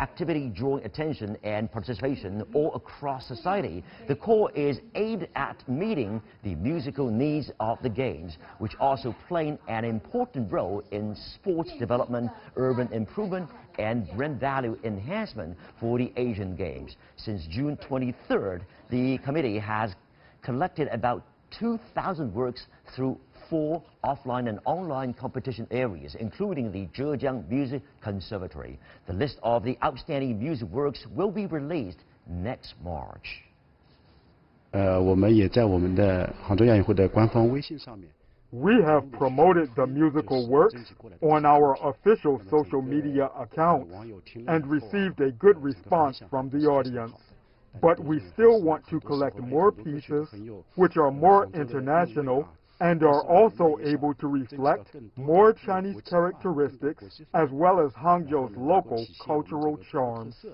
activity drawing attention and participation all across society. The call is aimed at meeting the musical needs of the games, which also play an important role in sports development, urban improvement, and brand value enhancement for the Asian Games. Since June 23rd, the committee has collected about 2,000 works through four offline and online competition areas, including the Zhejiang Music Conservatory. The list of the outstanding music works will be released next March. We have promoted the musical works on our official social media account and received a good response from the audience. But we still want to collect more pieces which are more international and are also able to reflect more Chinese characteristics as well as Hangzhou's local cultural charms.